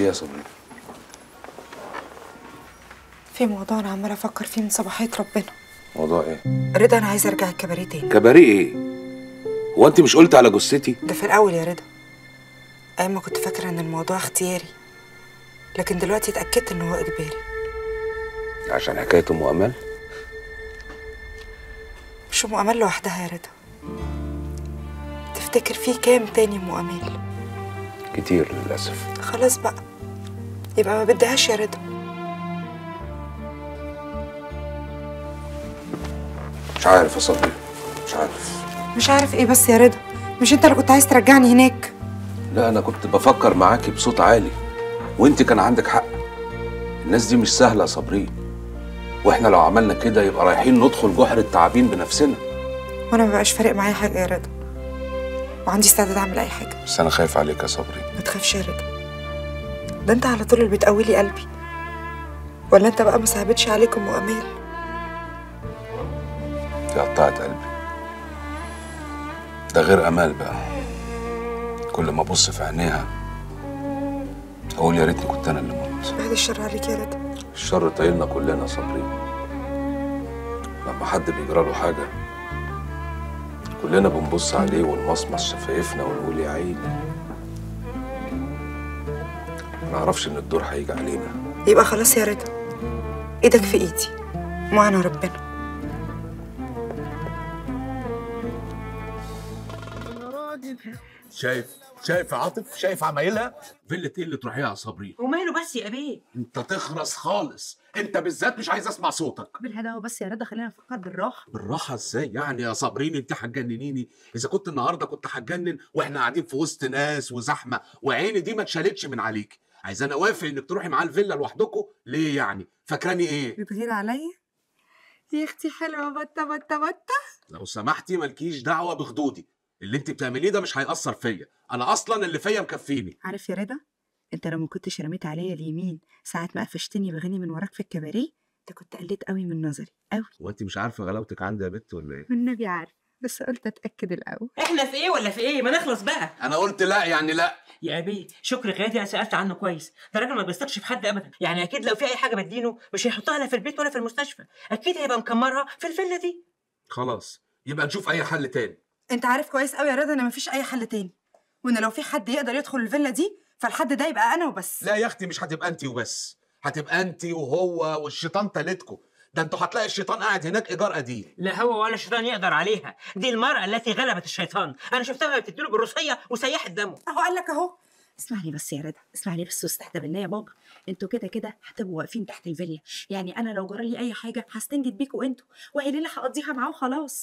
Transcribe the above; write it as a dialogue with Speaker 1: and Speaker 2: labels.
Speaker 1: في إيه يا صبري
Speaker 2: في موضوع أنا عمالة أفكر فيه من صباحية ربنا.
Speaker 1: موضوع إيه؟
Speaker 2: رضا أنا عايزة أرجع الكباريه تاني.
Speaker 1: كباريه إيه؟ هو أنت مش قلت على جثتي؟
Speaker 2: ده في الأول يا رضا. أيام ما كنت فاكرة إن الموضوع اختياري لكن دلوقتي اتأكدت إن هو إجباري.
Speaker 1: عشان حكاية أم أمال؟
Speaker 2: مش أم أمال لوحدها يا رضا. تفتكر في كام تاني أم أمال؟
Speaker 1: كتير للأسف.
Speaker 2: خلاص بقى. يبقى ما بديهاش يا رضا.
Speaker 1: مش عارف يا صبري مش عارف.
Speaker 2: مش عارف إيه بس يا رضا. مش انت اللي كنت عايز ترجعني هناك؟
Speaker 1: لا أنا كنت بفكر معاكي بصوت عالي. وأنت كان عندك حق. الناس دي مش سهلة يا صبري. وإحنا لو عملنا كده يبقى رايحين ندخل جحر التعابين بنفسنا.
Speaker 2: وأنا ما بقاش فارق معايا حاجة يا رضا. وعندي استعداد أعمل أي حاجة.
Speaker 1: بس أنا خايف عليك يا صبري.
Speaker 2: ما تخافش يا رضا ده أنت على طول اللي بتقوي قلبي. ولا أنت بقى ما صعبتش عليك أم امال
Speaker 1: دي قطعت قلبي. ده غير أمال بقى. كل ما أبص في عينيها أقول يا ريتني كنت أنا اللي مت
Speaker 2: بعد الشر عليك يا رضا
Speaker 1: الشر طايلنا كلنا يا صبري. لما حد بيجرى له حاجة كلنا بنبص عليه ونمصمص شفايفنا ونقول يا عيني. ما نعرفش إن الدور هيجي علينا.
Speaker 2: يبقى خلاص يا رضا. إيدك في إيدي. معنا ربنا.
Speaker 3: شايف شايف عاطف شايف عمايلها؟ فيلة إيه اللي تروحيها يا صبري؟
Speaker 4: وماله بس يا بيه.
Speaker 3: أنت تخرس خالص. أنت بالذات مش عايز أسمع صوتك.
Speaker 4: بالهداوه بس يا رضا خلينا نفكر بالراحة.
Speaker 3: بالراحة إزاي؟ يعني يا صابرين أنت هتجننيني. إذا كنت النهارده كنت هتجنن وإحنا قاعدين في وسط ناس وزحمة وعيني دي ما اتشالتش من عليك. عايز أنا أوافق إنك تروحي معاه الفيلا لوحدكم ليه يعني؟ فاكراني إيه؟
Speaker 2: بتغير عليا؟ يا أختي حلوة بطة بطة بطة.
Speaker 3: لو سمحتي مالكيش دعوة بخدودي. اللي انت بتعمليه ده مش هيأثر فيا. أنا أصلا اللي فيا مكفيني.
Speaker 4: عارف يا رضا؟ أنت لو ما كنتش رميت عليا اليمين ساعة ما قفشتني بغني من وراك في الكباريه أنت كنت قلت قوي من نظري. قوي.
Speaker 3: هو أنت مش عارفة غلاوتك عندي يا بت ولا إيه؟
Speaker 4: والنبي عارف بس قلت أتأكد الأول.
Speaker 5: إحنا في إيه ولا في إيه؟ ما نخلص بقى.
Speaker 3: أنا قلت لا يعني لا.
Speaker 5: يا ابي شكري غادي أنا سألت عنه كويس. ده راجل ما بيثقش في حد ابدا. يعني أكيد لو في أي حاجة بدينه مش هيحطها لا في البيت ولا في المستشفى. أكيد هيبقى مكمرها في الفيلا دي.
Speaker 3: خلاص. يبقى نشوف أي حل تاني.
Speaker 2: أنت عارف كويس قوي يا رضا إن مفيش أي حل تاني. وإن لو في حد يقدر يدخل الفيلا دي فالحد ده يبقى أنا وبس.
Speaker 3: لا يا أختي مش هتبقى انت وبس. هتبقى انت وهو والشيطان تالتكم ده أنتوا هتلاقي الشيطان قاعد هناك إيجار قديم.
Speaker 5: لا هو ولا الشيطان يقدر عليها. دي المرأة التي غلبت الشيطان. أنا شفتها وهي بتديله بالروسية وسيحت دمه.
Speaker 2: أهو قال لك أهو.
Speaker 4: اسمعني بس يا رضا اسمعني بس واستهدى بالله يا بابا. أنتوا كده كده هتبقوا واقفين تحت الفيلا. يعني أنا لو جرى لي أي حاجة هستنجد بيكوا أنتوا. وهي ليله هقضيها معاه وخلاص.